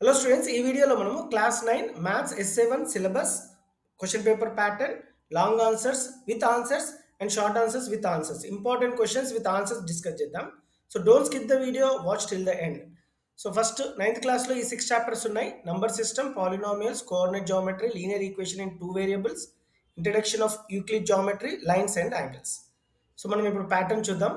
Hello students ఈ వీడియోలో మనము class nine maths S seven syllabus question paper pattern long answers with answers and short answers with answers important questions with answers discuss చేద్దాం. So don't skip the video watch till the end so first ninth క్లాస్లో ఈ six chapters ఉన్నాయి. Number system polynomials coordinate geometry linear equation in two variables introduction of Euclid geometry lines and angles so మనం ఇప్పుడు pattern చూద్దాం.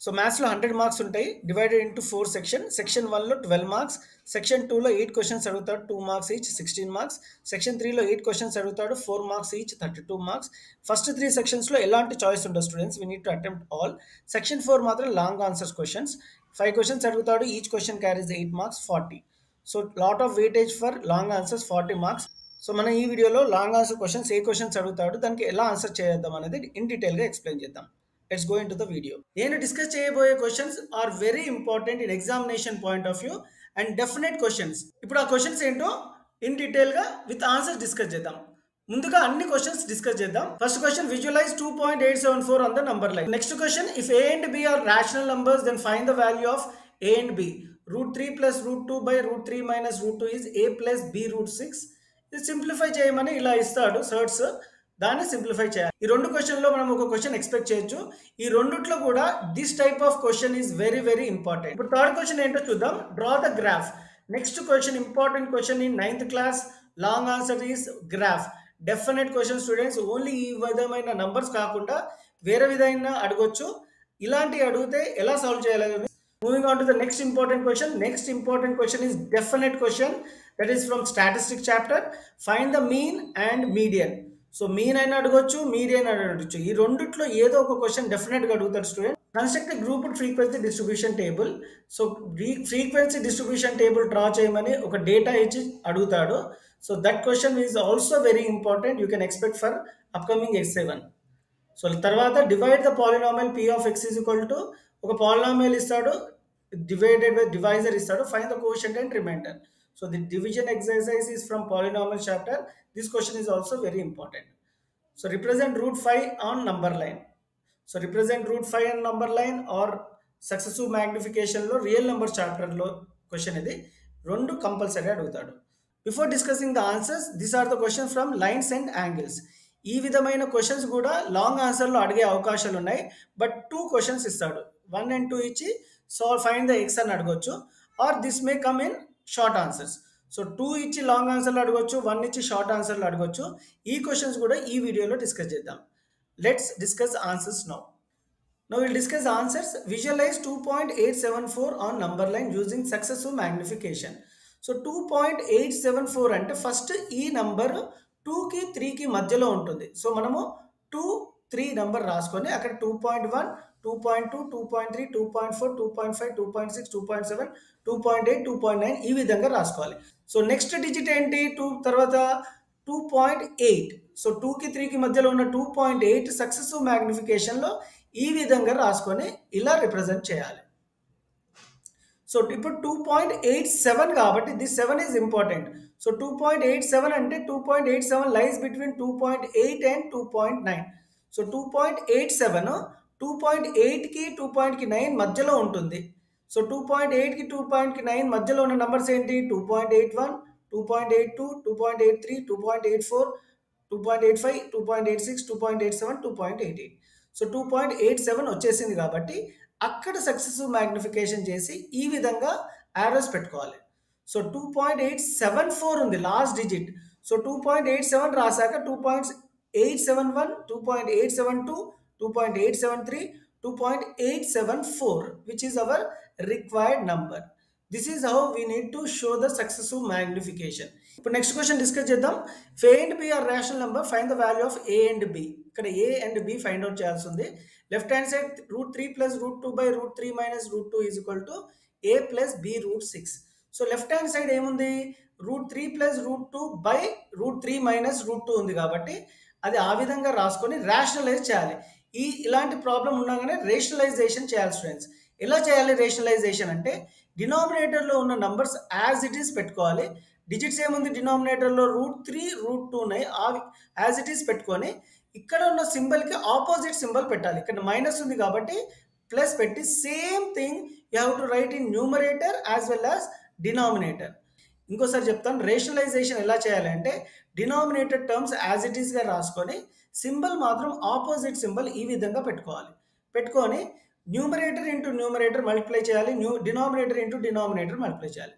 So మ్యాథ్స్లో hundred marks ఉంటాయి divided into four section section వన్లో twelve marks section టూలో eight questions అడుగుతాడు two marks each sixteen marks section త్రీలో eight questions అడుగుతాడు four marks each thirty two marks first three సెక్షన్స్లో ఎలాంటి చాయిస్ ఉండదు students we need to attempt all section four మాత్రం long answers questions five questions అడుగుతాడు each question carries eight marks forty so lot of weightage for long answers forty marks so మనం ఈ వీడియోలో long answer questions ఏ questions అడుగుతాడు దానికి ఎలా answer చేద్దాం అనేది ఇన్ డీటెయిల్గా ఎక్స్ప్లెయిన్ చేద్దాం. Let's go into the video నేను డిస్కస్ చేయబోయే questions are very important in examination point of view and definite questions ఇప్పుడు ఆ క్వశ్చన్స్ ఏంటో ఇన్ డీటెయిల్గా విత్ ఆన్సర్స్ డిస్కస్ చేద్దాం. ముందుగా అన్ని క్వశ్చన్స్ డిస్కస్ చేద్దాం. First question visualise two point eight seven four on the number line next question if a and b are rational numbers then find the value of a and b root three plus root two by root three minus root two is a plus b root six ఇది simplify చేయమని ఇలా ఇస్తాడు సర్ట్స్ దాన్ని simplify చేయాలి. ఈ రెండు క్వశ్చన్లో మనం ఒక క్వశ్చన్ ఎక్స్పెక్ట్ చేయొచ్చు. ఈ రెండుట్లో కూడా this type of question is very very important ఇప్పుడు థర్డ్ క్వశ్చన్ ఏంటో చూద్దాం. Draw the graph next question important question in ninth class long answer is graph definite question students only ఈ విధమైన నంబర్స్ కాకుండా వేరే విధంగా అడగొచ్చు. ఇలాంటివి అడిగితే ఎలా సాల్వ్ చేయాలి moving on to the next important question next important question is definite question that is from statistic chapter find the mean and median so mean అడగొచ్చు మీరైనా అయినా అడగచ్చు. ఈ రెండిట్లో ఏదో ఒక క్వశ్చన్ డెఫినెట్గా అడుగుతారు student construct group frequency distribution table so frequency distribution table draw చేయమని ఒక డేటా ఇచ్చి అడుగుతాడు. So that question is also very important you can expect for upcoming X seven so తర్వాత divide the polynomial p of x is equal to ఒక polynomial ఇస్తాడు divided by divisor ఇస్తాడు find the quotient and remainder so the division exercise is from polynomial chapter this question is also very important so represent root five on number line so represent root five and number line or successive మ్యాగ్నిఫికేషన్లో real number చాప్టర్లో question ఇది రెండు compulsory అడుగుతాడు before discussing the answers this are the question from lines and angles ఈ విధమైన questions కూడా long ఆన్సర్లో అడిగే అవకాశాలు ఉన్నాయి. బట్ టూ క్వశ్చన్స్ ఇస్తాడు. వన్ అండ్ టూ ఇచ్చి సో ఫైన్ ద ఎక్స్ అని అడగొచ్చు. Or this may come in short answers so two ఇచ్చి లాంగ్ ఆన్సర్లు అడగొచ్చు వన్ ఇచ్చి షార్ట్ ఆన్సర్లు అడగొచ్చు. ఈ క్వశ్చన్స్ కూడా ఈ వీడియోలో డిస్కస్ చేద్దాం. Let's discuss answers now no will discuss answers visualise two point eight seven four on number line using successful magnification so two point eight seven four అంటే ఫస్ట్ ఈ నంబర్ టూకి త్రీకి మధ్యలో ఉంటుంది. సో మనము టూ త్రీ నెంబర్ రాసుకొని అక్కడ two point one two point two two point three two point four two point five two point six two point seven two point eight two point nine ఈ విధంగా రాసుకోవాలి so next digit ఏంటి two తర్వాత two point eight so టూకి త్రీకి మధ్యలో ఉన్న two point eight successive మ్యాగ్నిఫికేషన్లో ఈ విధంగా రాసుకొని ఇలా రిప్రజెంట్ చేయాలి సో ఇప్పుడు టూ పాయింట్ ఎయిట్ సెవెన్ కాబట్టి the seven is important so two point eight seven అంటే two point eight seven lies between two point eight and two point nine so two point eight seven two point ఎయిట్కి two పాయింట్కి nine మధ్యలో ఉంటుంది so two point ఎయిట్కి two పాయింట్కి nine మధ్యలో ఉన్న numbers ఏంటి two point eight one two point eight two two point eight three two point eight four two point eight five two point eight six two point eight seven two point eight eight so two point eight seven వచ్చేసింది కాబట్టి అక్కడ successive magnification చేసి ఈ విధంగా arrows పెట్టుకోవాలి so two point eight seven four ఉంది last digit so two point eight seven రాసాక two point eight seven one two point eight seven two two point eight seven three two point eight seven four which is our required number this is how we need to show the successive magnification ఇప్పుడు next question discuss చేద్దాం. If a and b are rational number find the value of a and b ఇక్కడ a and b find out చేయాల్సి ఉంది left hand side root three plus root two by root three minus root two is equal to a plus b root six so left hand side ఏముంది? Root three plus root two by root three minus root two ఉంది కాబట్టి అది ఆ విధంగా రాసుకొని rationalise చేయాలి. ఈ ఇలాంటి ప్రాబ్లం ఉండగానే రేషనలైజేషన్ చేయాలి స్టూడెంట్స్ ఎలా చేయాలి రేషనలైజేషన్ అంటే డినామినేటర్లో ఉన్న నంబర్స్ యాజ్ ఇట్ ఈస్ పెట్టుకోవాలి. డిజిట్స్ ఏముంది డినామినేటర్లో రూట్ త్రీ రూట్ టూ ఉన్నాయి. యాజ్ ఇట్ ఈస్ పెట్టుకొని ఇక్కడ ఉన్న సింబల్కి ఆపోజిట్ సింబల్ పెట్టాలి. ఇక్కడ మైనస్ ఉంది కాబట్టి ప్లస్ పెట్టి same thing you have to write in numerator as well as denominator ఇంకోసారి చెప్తాను. రేషనలైజేషన్ ఎలా చేయాలి అంటే డినామినేటెడ్ టర్మ్స్ యాజ్ ఇట్ ఈస్గా రాసుకొని సింబల్ మాత్రం ఆపోజిట్ సింబల్ ఈ విధంగా పెట్టుకోవాలి. పెట్టుకొని న్యూమరేటర్ ఇంటూ న్యూమరేటర్ మల్టిప్లై చేయాలి. New denominator into denominator multiply చేయాలి.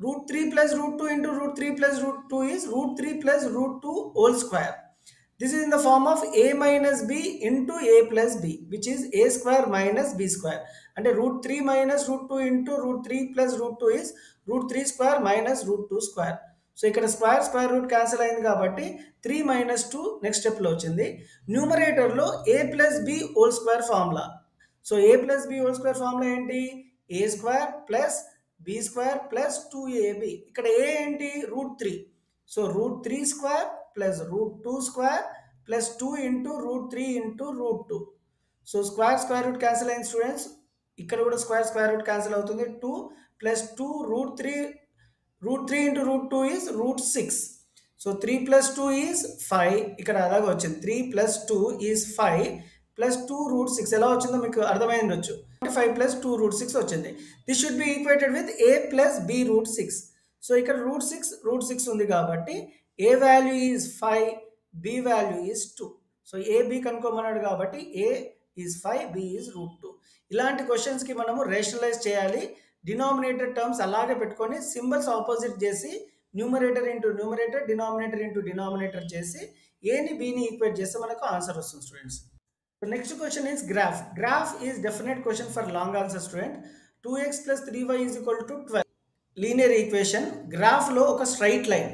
Root three plus root two into root three plus root two is root three plus root two whole square this is in the form of a minus b into a plus b which is a square minus b square. అంటే root three minus root two into root three plus root two is root three square minus root two square. So ఇక్కడ square square root cancel అయింది కాబట్టి three minus two next స్టెప్లో వచ్చింది. న్యూమరేటర్లో a plus b whole square formula so a plus b whole square formula ఏంటి? A square plus b square plus two a b ఇక్కడ ఏ ఏంటి? Root three so root three square plus root two square plus two into root three into root two so square square root cancel అయిన students ఇక్కడ కూడా square square root cancel అవుతుంది. Two plus two root three root three into root two is root six so three plus two is five ఇక్కడ అలాగే వచ్చింది. Three plus two is five plus two root six ఎలా వచ్చిందో మీకు అర్థమైంది five plus two root six వచ్చింది. This should be equated with a plus b root six so ఇక్కడ root six root six ఉంది కాబట్టి a value is five b value is two so a b కనుక్కోమన్నాడు కాబట్టి a is five b is root two ఇలాంటి క్వశ్చన్స్కి మనము rationalise చేయాలి. Denominator terms అలాగే పెట్టుకొని సింబల్స్ ఆపోజిట్ చేసి numerator into numerator denominator into denominator చేసి ఏని బీని ఈక్వేట్ చేస్తే మనకు ఆన్సర్ వస్తుంది students next question is graph graph is definite question for long answer student two x plus three y is equal to twelve linear equation గ్రాఫ్లో ఒక straight line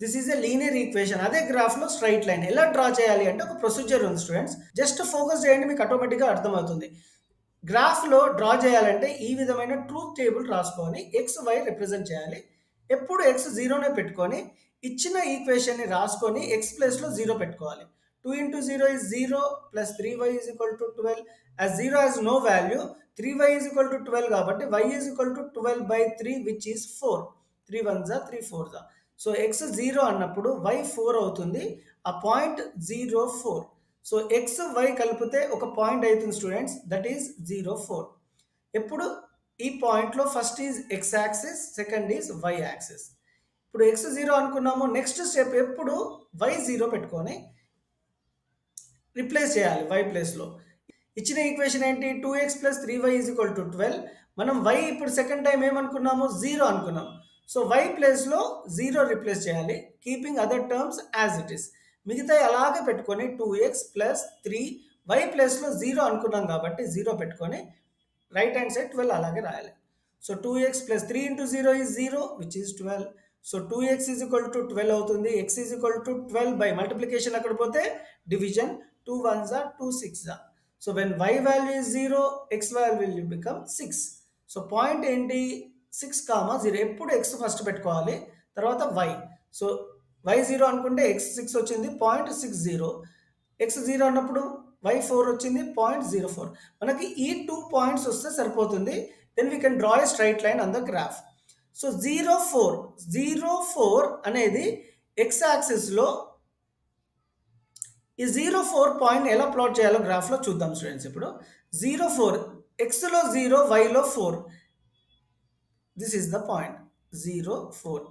this is a linear equation అదే గ్రాఫ్లో straight line ఎలా draw చేయాలి అంటే ఒక procedure ఉంది students just focus చేయండి మీకు ఆటోమేటిక్గా అర్థమవుతుంది. గ్రాఫ్లో డ్రా చేయాలంటే ఈ విధమైన ట్రూత్ టేబుల్ రాసుకొని ఎక్స్ వై రిప్రజెంట్ చేయాలి. ఎప్పుడు ఎక్స్ జీరోనే పెట్టుకొని ఇచ్చిన ఈక్వేషన్ని రాసుకొని ఎక్స్ ప్లేస్లో జీరో పెట్టుకోవాలి. Two into zero is zero plus three y is equal to twelve as zero as no value three y is equal to twelve కాబట్టి y is equal to twelve by three which is four three one జా three four జా so x zero అన్నప్పుడు y four అవుతుంది. ఆ point zero four so x y కలిపితే ఒక point అవుతుంది students that is zero four ఎప్పుడు? ఈ పాయింట్లో first is x axis second is y axis ఇప్పుడు ఎక్స్ జీరో అనుకున్నాము. నెక్స్ట్ స్టెప్ ఎప్పుడు? వై జీరో పెట్టుకొని రిప్లేస్ చేయాలి వై ప్లేస్లో ఇచ్చిన ఈక్వేషన్ ఏంటి? Two x plus three y is equal to twelve మనం వై ఇప్పుడు సెకండ్ టైం ఏమనుకున్నాము? జీరో అనుకున్నాం. సో వై ప్లేస్లో జీరో రిప్లేస్ చేయాలి. Keeping other terms as it is మిగతా అలాగే పెట్టుకొని two x plus three y ప్లేస్లో జీరో అనుకున్నాం కాబట్టి జీరో పెట్టుకొని రైట్ హ్యాండ్ సైడ్ ట్వెల్వ్ అలాగే రాయాలి. So two x plus three into zero is zero which is twelve so two x is equal to twelve అవుతుంది. X is equal to twelve by multiplication అక్కడ పోతే division two one జా two six జా so when y value is zero x value will become six so point ఏంటి? Six comma zero. ఎప్పుడు x first పెట్టుకోవాలి? తర్వాత y. So y zero అనుకుంటే x six వచ్చింది point six zero. X zero అన్నప్పుడు y four వచ్చింది point zero four. మనకి ఈ టూ పాయింట్స్ వస్తే సరిపోతుంది. Then we can draw a straight line on the graph so zero four zero four అనేది x యాక్సిస్లో ఈ జీరో ఫోర్ పాయింట్ ఎలా ప్లాట్ చేయాలో గ్రాఫ్లో చూద్దాం స్టూడెంట్స్ ఇప్పుడు జీరో ఫోర్ ఎక్స్లో zero వైలో four. This is the point zero four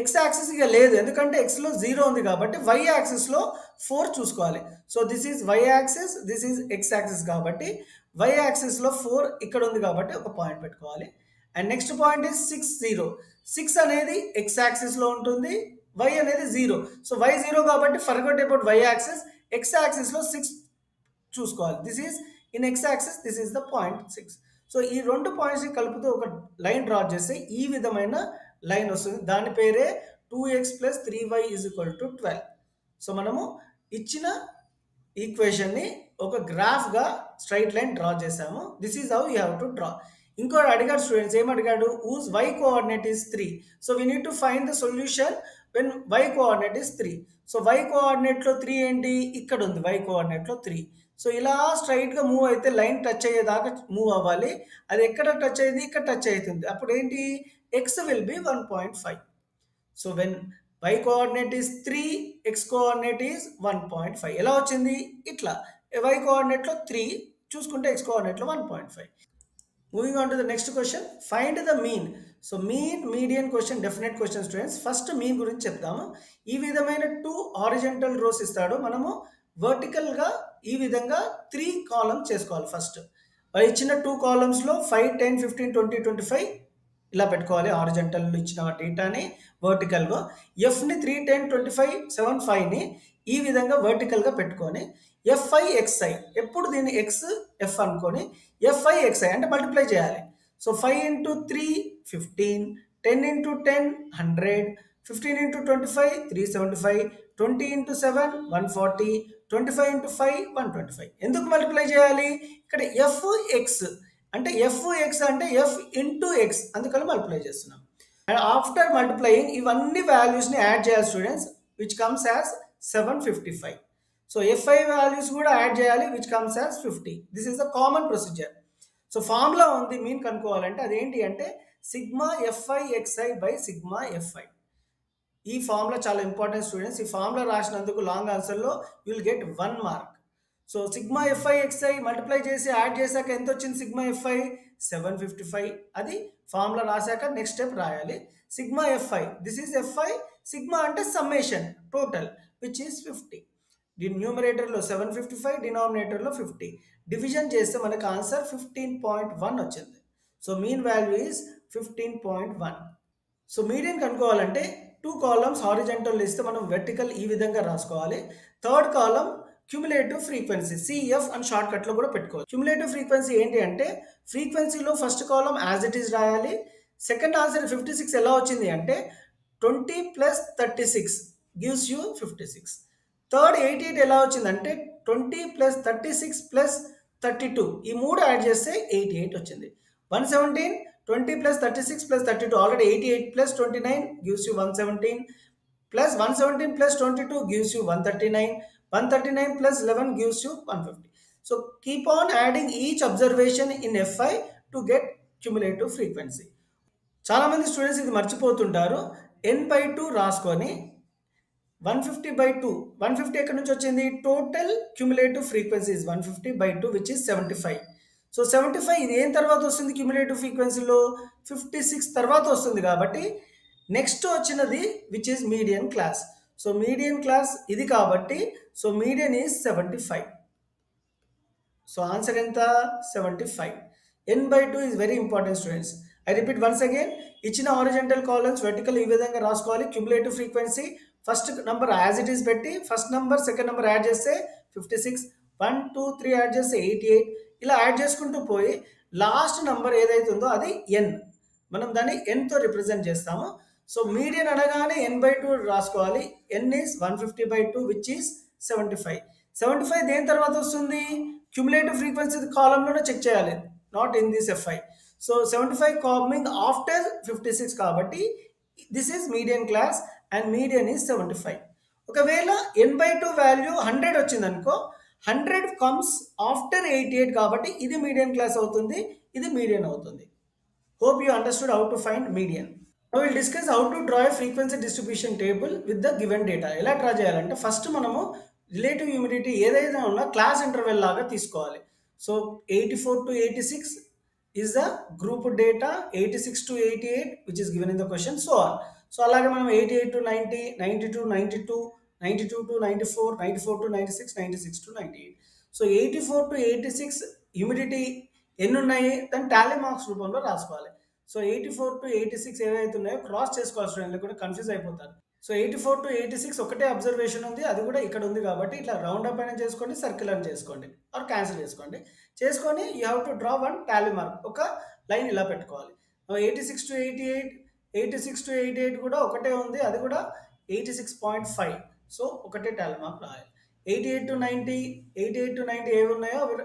x axis ఇక లేదు. ఎందుకంటే ఎక్స్లో జీరో ఉంది కాబట్టి వై యాక్సిస్లో ఫోర్ చూసుకోవాలి. So this is y axis this is x axis కాబట్టి వై యాక్సిస్లో ఫోర్ ఇక్కడ ఉంది కాబట్టి ఒక పాయింట్ పెట్టుకోవాలి. And next point is six zero six అనేది ఎక్స్ యాక్సిస్లో ఉంటుంది. వై అనేది జీరో సో వై జీరో కాబట్టి forget about y axis x యాక్సిస్లో six చూసుకోవాలి. This is in x axis this is the point six so ఈ రెండు పాయింట్స్ని కలుపుతూ ఒక లైన్ డ్రా చేస్తే ఈ విధమైన లైన్ వస్తుంది. దాని పేరే two x plus three y is equal to twelve so మనము ఇచ్చిన ఈక్వేషన్ని ఒక గ్రాఫ్గా స్ట్రైట్ లైన్ డ్రా చేసాము this is how you have to draw ఇంకోటి అడిగాడు స్టూడెంట్స్ ఏం అడిగాడు? Whose y coordinate is three so we need to find the solution when y coordinate is three so y కోఆర్డినేట్లో three ఏంటి? ఇక్కడ ఉంది why కోఆర్డినేట్లో three so ఇలా స్ట్రైట్గా మూవ్ అయితే లైన్ టచ్ అయ్యేదాకా మూవ్ అవ్వాలి. అది ఎక్కడ టచ్ అయ్యింది? ఇక్కడ టచ్ అవుతుంది. అప్పుడు ఏంటి? X will be one point five so when y coordinate is three x coordinate is one point five ఎలా వచ్చింది? ఇట్లా. వై కోఆర్డినేట్లో త్రీ చూసుకుంటే x కోఆర్డినేట్లో one point five moving on to the next question find the mean so mean median question definite question students first mean గురించి చెప్తాము ఈ విధమైన two horizontal rose ఇస్తాడు. మనము వర్టికల్గా ఈ విధంగా త్రీ కాలమ్స్ చేసుకోవాలి ఫస్ట్ ఇచ్చిన two కాలమ్స్లో five ten fifteen twenty twenty five ఇలా పెట్టుకోవాలి. ఆరిజెంటల్ ఇచ్చిన డేటాని వర్టికల్గా ఎఫ్ని three ten twenty five seven ఫైవ్ని ఈ విధంగా వర్టికల్గా పెట్టుకొని ఎఫ్ఐ ఎక్స్ఐ ఎప్పుడు దీన్ని ఎక్స్ ఎఫ్ అనుకొని ఎఫ్ఐ ఎక్స్ఐ అంటే మల్టిప్లై చేయాలి. So five into three fifteen ten into ten hundred fifteen into twenty five three seventy five twenty into seven one forty twenty five into five one twenty five. ఎందుకు multiply చేయాలి? ఇక్కడ F X అంటే F X అంటే F into X అందుకని multiply చేస్తున్నాం. And after multiplying ఇవన్నీ వాల్యూస్ని add చేయాలి students which comes as seven fifty five so f i values కూడా యాడ్ చేయాలి which comes as fifty this is the common procedure so formula ఉంది mean కనుక్కోవాలంటే అదేంటి అంటే sigma f i x i by sigma f i ఈ ఫామ్లో చాలా important students ఈ ఫామ్లో రాసినందుకు long ఆన్సర్లో you'll will get one mark so sigma f i x i multiply చేసి యాడ్ చేశాక ఎంత వచ్చింది sigma f i seven fifty five అది ఫామ్లో రాశాక నెక్స్ట్ స్టెప్ రాయాలి. Sigma f i this is f i sigma అంటే summation total which is fifty దీని న్యూమరేటర్లో సెవెన్ ఫిఫ్టీ ఫైవ్ డినామినేటర్లో ఫిఫ్టీ డివిజన్ చేస్తే మనకు ఆన్సర్ ఫిఫ్టీన్ పాయింట్ వన్ వచ్చింది. So mean value is fifteen point one so medium కనుక్కోవాలంటే two columns horizontal ఇస్తే మనం vertical ఈ విధంగా రాసుకోవాలి. Third column cumulative frequency CF అని షార్ట్ కట్లో కూడా పెట్టుకోవాలి క్యుములేటివ్ ఫ్రీక్వెన్సీ ఏంటి అంటే ఫ్రీక్వెన్సీలో first column as it is రాయాలి. సెకండ్ ఆన్సర్ ఫిఫ్టీ సిక్స్ ఎలా వచ్చింది అంటే twenty plus thirty six gives you fifty six third eighty eight ఎలా వచ్చిందంటే twenty plus thirty six plus thirty two ఈ మూడు యాడ్ చేస్తే ఎయిటీ ఎయిట్ వచ్చింది. One seventeen twenty plus thirty six plus thirty two already eighty eight plus twenty nine gives you one seventeen plus one seventeen plus twenty two gives you one thirty nine one thirty nine plus eleven gives you one fifty. So keep on adding each observation in f i to get cumulative frequency చాలామంది students ఇది మర్చిపోతుంటారు. ఎన్ by two రాసుకొని one fifty by two one fifty ఎక్కడి నుంచి వచ్చింది? Total cumulative frequency is one fifty by two which is seventy five so seventy five ఇది ఏం తర్వాత వస్తుంది క్యుములేటివ్ ఫ్రీక్వెన్సీలో ఫిఫ్టీ సిక్స్ తర్వాత వస్తుంది కాబట్టి నెక్స్ట్ వచ్చినది which is median class so median class ఇది కాబట్టి so median is seventy five so answer ఎంత? Seventy five n by two is very important students I repeat once again ఇచ్చిన horizontal columns vertical ఈ విధంగా రాసుకోవాలి. Cumulative frequency first number as it is పెట్టి first number second number add చేస్తే fifty six one two three add చేస్తే eighty eight ఇలా add చేసుకుంటూ పోయి లాస్ట్ నంబర్ ఏదైతే ఉందో అది ఎన్ మనం దాన్ని ఎన్తో రిప్రజెంట్ చేస్తాము. సో మీడియన్ అనగానే ఎన్ బై టూ రాసుకోవాలి. N is one fifty by two which is seventy five seventy five దేని తర్వాత వస్తుంది? క్యుములేటివ్ ఫ్రీక్వెన్సీ కాలంలోనే చెక్ చేయాలి. Not in this f i so seventy five coming after fifty six కాబట్టి this is median class and median is seventy five ఒకవేళ n by two value hundred వచ్చిందనుకో hundred comes after eighty eight కాబట్టి ఇది median class అవుతుంది ఇది median అవుతుంది. Hope you understood how to find median will discuss how to draw frequency distribution table with the given data ఎలా draw చేయాలంటే first మనము relative humidity ఏదైతే ఉన్నా క్లాస్ ఇంటర్వెల్ లాగా తీసుకోవాలి. So eighty four to eighty six is the group data eighty six to eighty eight which is given in the question so on so అలాగే మనం eighty eight to ninety ninety to ninety two ninety two to ninety four ninety four to ninety six ninety six to ninety eight. So eighty four to eighty six humidity ఎన్ని ఉన్నాయి దాన్ని tally marks రూపంలో రాసుకోవాలి. So eighty four to eighty six ఏవైతే ఉన్నాయో cross చేసుకోవాల్సిన కూడా confuse అయిపోతారు. So eighty four to eighty six ఒకటే అబ్జర్వేషన్ ఉంది అది కూడా ఇక్కడ ఉంది కాబట్టి ఇట్లా రౌండ్ అప్ అయినా చేసుకోండి సర్కిల్ అని చేసుకోండి ఆర్ క్యాన్సిల్ చేసుకోండి. చేసుకొని you have to draw one tally mark ఒక లైన్ ఇలా పెట్టుకోవాలి. Eighty six to eighty eight eighty six to eighty eight కూడా ఒకటే ఉంది అది కూడా eighty six point five. So ఒకటే టాలీ మార్క్ రాయాలి. Eighty eight to ninety eighty eight to ninety ఏవి ఉన్నాయో అవి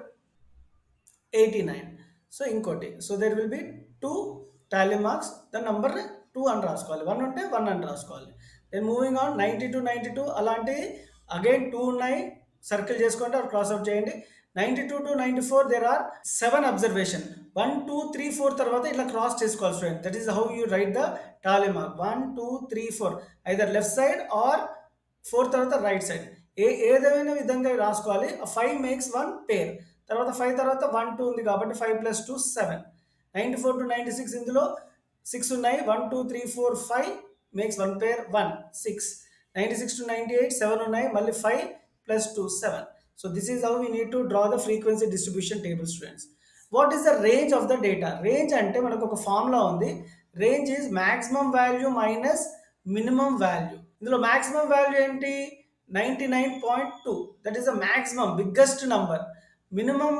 ఎయిటీ నైన్. సో ఇంకోటి so there will be two tally marks దాని నంబర్ టూ అని రాసుకోవాలి. వన్ ఉంటే వన్ అని రాసుకోవాలి. Then moving on ninety to ninety two అలాంటి అగైన్ టూ ఉన్నాయి. సర్కిల్ చేసుకోండి అవి క్రాస్ అవుట్ చేయండి. Ninety two to ninety four there are seven observation one two three four తర్వాత ఇట్లా క్రాస్ చేసుకోవాలి student that is how you write the tally mark one two three four either left side or four తర్వాత right side ఏ ఏదైనా విధంగా రాసుకోవాలి. Five makes one pair తర్వాత five తర్వాత వన్ టూ ఉంది కాబట్టి five plus two seven ninety four to ninety six ఇందులో సిక్స్ ఉన్నాయి. One two three four five makes one pair one six ninety six to ninety eight seven ఉన్నాయి. మళ్ళీ five plus two seven so this is how we need to draw the frequency distribution table students what is the range of the data range అంటే మనకు ఒక formula ఉంది. Range is maximum value minus minimum value ఇందులో maximum value ఏంటి? Ninety nine point two that is the maximum biggest number minimum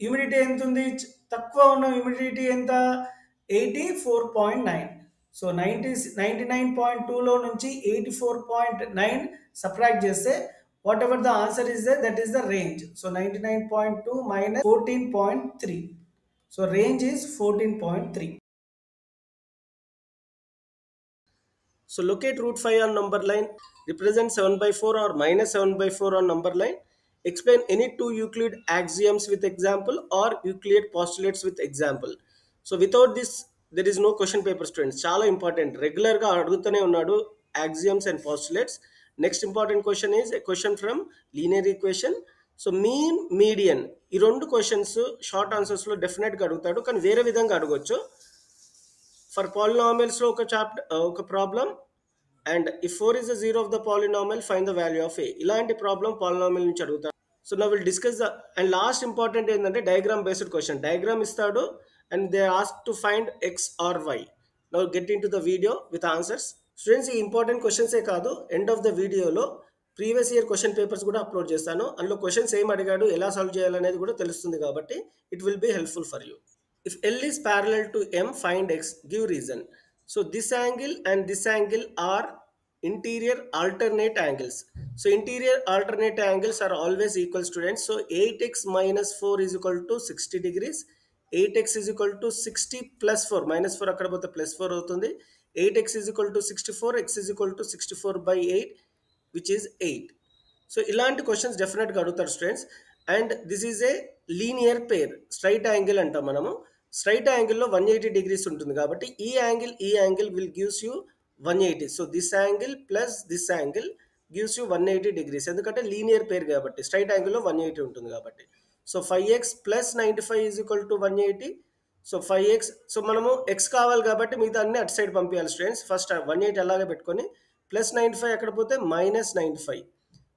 humidity ఎంత ఉంది తక్కువ ఉన్న హ్యూమిడిటీ ఎంత? Eighty four point nine so ninety ninety nine point టూలో నుంచి eighty four point nine subtract చేస్తే whatever the answer is they that is the range so ninety nine point two minus fourteen point three so range is fourteen point three So locate root 5 on number line, represent 7 by 4 or minus 7 by 4 on number line. Explain any two Euclid axioms with example or Euclid postulates with example. So without this, there is no question paper students. చాలా important రెగ్యులర్గా అడుగుతూనే ఉన్నాడు axioms and postulates. Next important question is question from linear equation so mean median ఈ రెండు questions short ఆన్సర్స్లో డెఫినెట్గా అడుగుతాడు కానీ వేరే విధంగా అడగొచ్చు ఫర్ పాలినామిల్స్లో ఒక చాప్టర్ ఒక problem and if four is the zero of the polynomial find the value of a. ఇలాంటి ప్రాబ్లం పాలినామల్ నుంచి అడుగుతాడు సో నా will discuss the and last important ఏంటంటే డయాగ్రామ్ బేస్డ్ క్వశ్చన్. డయాగ్రామ్ ఇస్తాడు and they ask to find x or y now get into the video with answers students ఈ important క్వశ్చన్సే కాదు. End of the వీడియోలో previous year question papers కూడా upload చేస్తాను. అందులో questions ఏం అడిగాడు ఎలా సాల్వ్ చేయాలనేది కూడా తెలుస్తుంది కాబట్టి it will be helpful for you if L is parallel to M find x give reason So this angle and this angle are interior alternate angles. So interior alternate angles are always equal students. So 8x minus 4 is equal to 60 degrees. 8x is equal to 60 plus 4. Minus 4 akkada పోతే plus 4 అవుతుంది 8x is equal to 64. x is equal to 64 by 8 which is 8. So ఇలాంటి questions డెఫినెట్గా అడుగుతారు students and this is a linear pair straight angle అంటాం మనము straight యాంగిల్లో one eighty degrees ఉంటుంది కాబట్టి ఈ యాంగిల్ ఈ angle will gives you one eighty so this angle plus this angle gives you one eighty degrees ఎందుకంటే linear pair కాబట్టి straight యాంగిల్లో వన్ ఎయిటీ ఉంటుంది కాబట్టి. So five x plus ninety five is equal to one eighty so five x so మనము X కావాలి కాబట్టి మిగతా అన్ని అటు సైడ్ పంపించాలి స్టూడెంట్స్ ఫస్ట్ వన్ ఎయిటీ అలాగే పెట్టుకొని ప్లస్ నైంటీ ఫైవ్ ఎక్కడ పోతే minus ninety five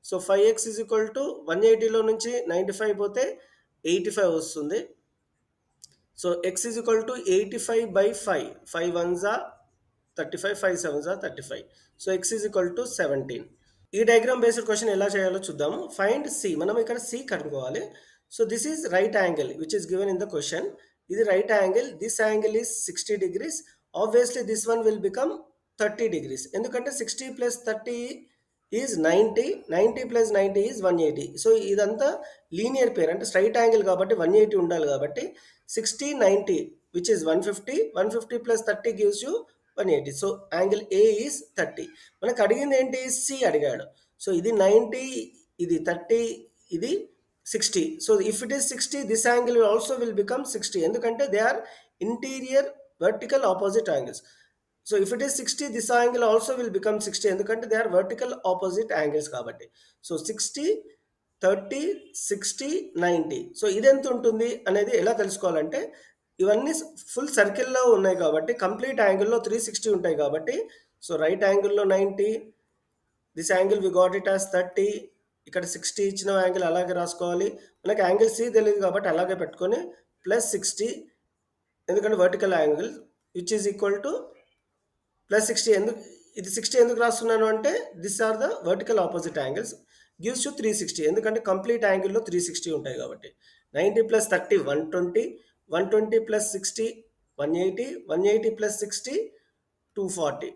so five x is equal to one ఎయిటీలో నుంచి నైంటీ ఫైవ్ పోతే ఎయిటీ ఫైవ్ వస్తుంది. So x is equal to eighty five by five five వన్జా thirty five five సెవెన్జా thirty five so x is equal to seventeen ఈ diagram based question ఎలా చేయాలో చూద్దాము find C మనం ఇక్కడ C కనుక్కోవాలి. So this is right angle which is given in the question ఇది right angle this angle is sixty degrees obviously this one will become thirty degrees ఎందుకంటే sixty plus thirty is ninety ninety plus ninety is one eighty so ఇదంతా linear pair అంటే straight angle కాబట్టి one eighty ఉండాలి కాబట్టి sixty ninety which is one fifty one fifty plus thirty gives you one eighty so angle A is thirty మనకు అడిగింది ఏంటి? C అడిగాడు. So ఇది నైంటీ ఇది థర్టీ ఇది sixty so if it is sixty this angle also will become sixty ఎందుకంటే they are interior vertical opposite angles so if it is sixty this angle also will become sixty ఎందుకంటే they are vertical opposite angles కాబట్టి. So sixty thirty sixty ninety so ఇది ఎంత ఉంటుంది అనేది ఎలా తెలుసుకోవాలంటే ఇవన్నీ ఫుల్ సర్కిల్లో ఉన్నాయి కాబట్టి కంప్లీట్ యాంగిల్లో త్రీ సిక్స్టీ ఉంటాయి కాబట్టి సో రైట్ యాంగిల్లో ninety this angle we got it as thirty ఇక్కడ సిక్స్టీ ఇచ్చిన యాంగిల్ అలాగే రాసుకోవాలి. మనకి యాంగిల్ సి తెలియదు కాబట్టి అలాగే పెట్టుకొని ప్లస్ సిక్స్టీ ఎందుకంటే vertical angle which is equal to plus sixty ఎందుకు ఇది సిక్స్టీ ఎందుకు రాస్తున్నాను అంటే this are the vertical opposite angles gives to three sixty ఎందుకంటే కంప్లీట్ యాంగిల్లో త్రీ సిక్స్టీ ఉంటాయి కాబట్టి. Ninety plus thirty one twenty one twenty plus sixty one eighty one eighty plus sixty two forty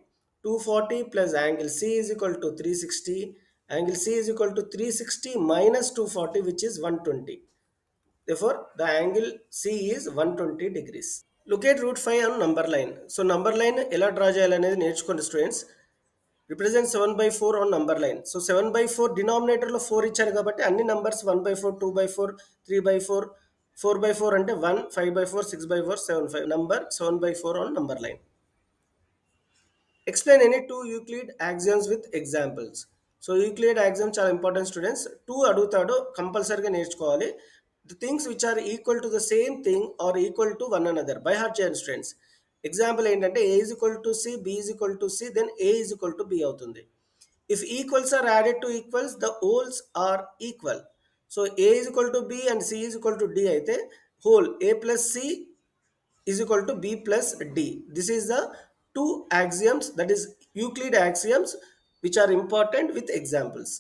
two forty plus angle C is equal to three sixty angle C is equal to three sixty minus two forty which is one twenty therefore the angle C is 120 degrees. Locate root five and number line so number line ఎలా draw చేయాలనేది నేర్చుకోండి students represent seven by four on number line so seven by four డినామినేటర్లో four ఇచ్చారు కాబట్టి అన్ని numbers one by four two by four three by four four by four అంటే one five by four six by four seven five number seven by four on number line explain any two Euclid axioms with examples so Euclid axiom చాలా important students two అడుగుతాడు కంపల్సరీగా నేర్చుకోవాలి. The things which are equal to the same thing are equal to one another by heart చేయండి students example ఏంటంటే A is equal to C B is equal to C then A is equal to B అవుతుంది. If equals are added to equals the wholes are equal so A is equal to B and C is equal to D అయితే whole A plus C is equal to B plus D this is the two axioms that is Euclid axioms which are important with examples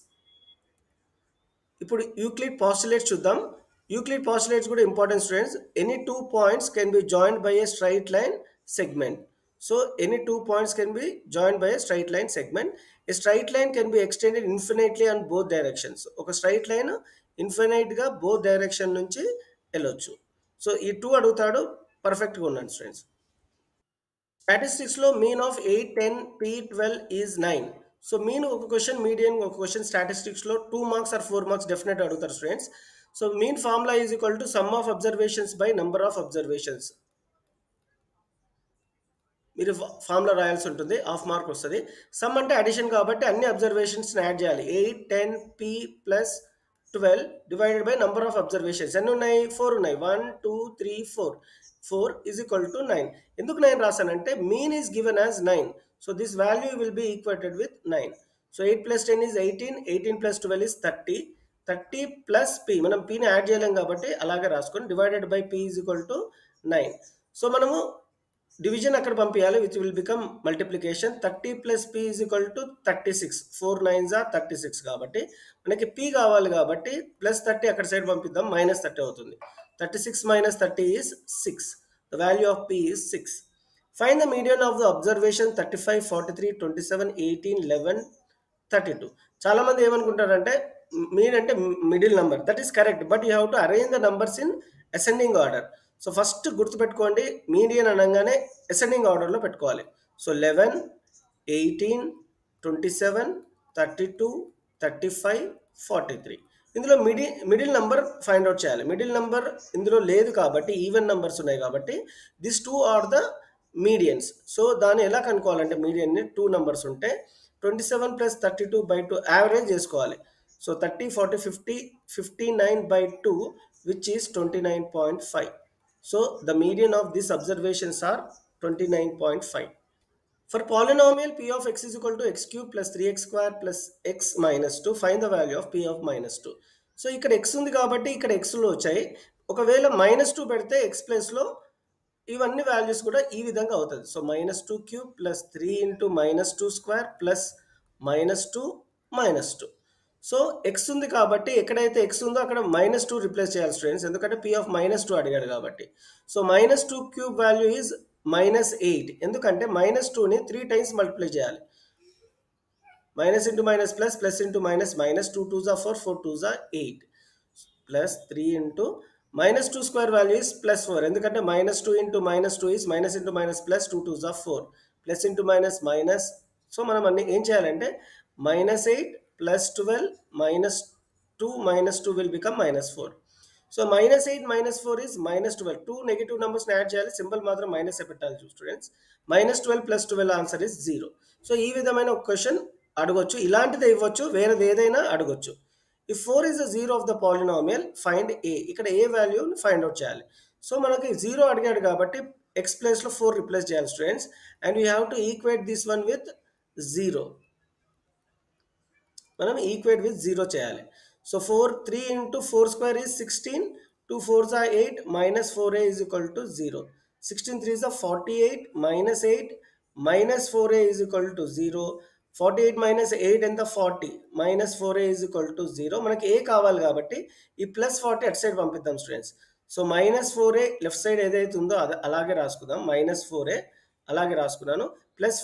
ఇప్పుడు Euclid postulate చూద్దాం. Euclid postulates కూడా important students any two points can be joined by a straight line segment so any two points can be joined by a straight line segment a straight line can be extended infinitely and both directions ఒక straight line ఇన్ఫినైట్గా both direction నుంచి వెళ్ళొచ్చు. So ఈ two అడుగుతాడు పర్ఫెక్ట్గా ఉన్నాడు students స్టాటిస్టిక్స్లో mean of eight ten p twelve is nine so mean ఒక question medium ఒక question స్టాటిస్టిక్స్లో two marks or four marks definite అడుగుతారు students so mean formula is equal to sum of observations by number of observations మీరు formula రాయాల్సి ఉంటుంది half mark వస్తుంది. Sum అంటే addition కాబట్టి అన్ని అబ్జర్వేషన్స్ని యాడ్ చేయాలి. Eight ten p plus twelve divided by number of observations ఎన్ని ఉన్నాయి? ఫోర్ ఉన్నాయి. One two three four four is equal to nine ఎందుకు nine రాశానంటే mean is given as nine so this value will be equated with nine so eight plus ten is eighteen eighteen plus twelve is thirty thirty plus p మనం పీని add చేయలేం కాబట్టి అలాగే రాసుకొని divided by p is equal to nine. So మనము division అక్కడ పంపించాలి which will become multiplication. Thirty plus p is equal to thirty six. Four nines are thirty six కాబట్టి మనకి పీ కావాలి కాబట్టి ప్లస్ థర్టీ అక్కడ సైడ్ పంపిద్దాం. మైనస్ థర్టీ అవుతుంది. Thirty six minus thirty is six. The value of p is six. Find the median of the observation thirty five forty three twenty seven eighteen eleven thirty two. చాలామంది ఏమనుకుంటారంటే mean అంటే middle number that is correct but you have to arrange the numbers in ascending order so first గుర్తుపెట్టుకోండి median అనగానే ascending ఆర్డర్లో పెట్టుకోవాలి. So eleven eighteen twenty seven thirty two thirty five forty three ఇందులో మిడి middle number find out చేయాలి. Middle number ఇందులో లేదు కాబట్టి even numbers ఉన్నాయి కాబట్టి this two are the medians so దాన్ని ఎలా కనుక్కోవాలంటే మీడియన్ని టూ నెంబర్స్ ఉంటే twenty seven plus thirty two by two average చేసుకోవాలి. So thirty forty fifty fifty nine by two which is twenty nine point five so the median of this observations are twenty nine point five For polynomial p of x is two to x cube plus 3x square plus x minus 2, find the value of p of minus 2. So ఇక్కడ X ఉంది కాబట్టి ఇక్కడ xలో వచ్చాయి. ఒకవేళ minus two పెడితే X ప్లస్లో ఇవన్నీ values కూడా ఈ విధంగా అవుతుంది. So minus two cube plus three into minus two square plus minus two minus two so x ఉంది కాబట్టి ఎక్కడైతే ఎక్స్ ఉందో అక్కడ మైనస్ టూ రిప్లేస్ చేయాలి స్టూడెంట్స్ ఎందుకంటే పీ ఆఫ్ మైనస్ టూ అడిగాడు కాబట్టి. So minus two cube value is minus eight ఎందుకంటే మైనస్ టూని త్రీ టైమ్స్ మల్టిప్లై చేయాలి. Minus into minus plus plus into minus minus two two జా ఫోర్ ఫోర్ టూ జా eight plus three into minus two square value is plus four ఎందుకంటే minus two into minus two is minus into minus plus two two జా four plus into minus minus so మనం అన్ని ఏం చేయాలంటే minus eight plus twelve minus two minus two will become minus four so minus eight minus four is minus twelve two negative నెంబర్స్ని add చేయాలి. Symbol మాత్రం minus పెట్టాలి students minus twelve plus twelve answer is zero so ఈ విధమైన ఒక question అడగొచ్చు. ఇలాంటిది ఇవ్వచ్చు. వేరేది ఏదైనా అడగొచ్చు. ఈ four is the zero of the polynomial find a ఇక్కడ ఏ వాల్యూని ఫైండ్ అవుట్ చేయాలి. సో మనకి జీరో అడిగాడు కాబట్టి ఎక్స్ ప్లేస్లో ఫోర్ రిప్లేస్ చేయాలి students and you have to equate this one with zero మనం ఈక్వేట్ విత్ జీరో చేయాలి. So four three into four square is sixteen two four జా eight minus four a is equal to zero sixteen three జా forty eight minus eight minus four a is equal to zero forty eight minus eight ఎంత forty minus four a is equal to zero మనకి ఏ కావాలి కాబట్టి ఈ plus forty అటు side పంపిద్దాం students so minus four a left side ఏదైతే ఉందో అది అలాగే రాసుకుందాం. మైనస్ ఫోర్ ఏ అలాగే రాసుకున్నాను. ప్లస్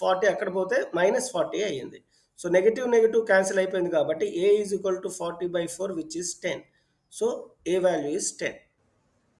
ఫార్టీ అక్కడ పోతే మైనస్ ఫార్టీ అయ్యింది. సో నెగిటివ్ నెగిటివ్ క్యాన్సిల్ అయిపోయింది కాబట్టి a is equal to forty by four which is ten so a value is ten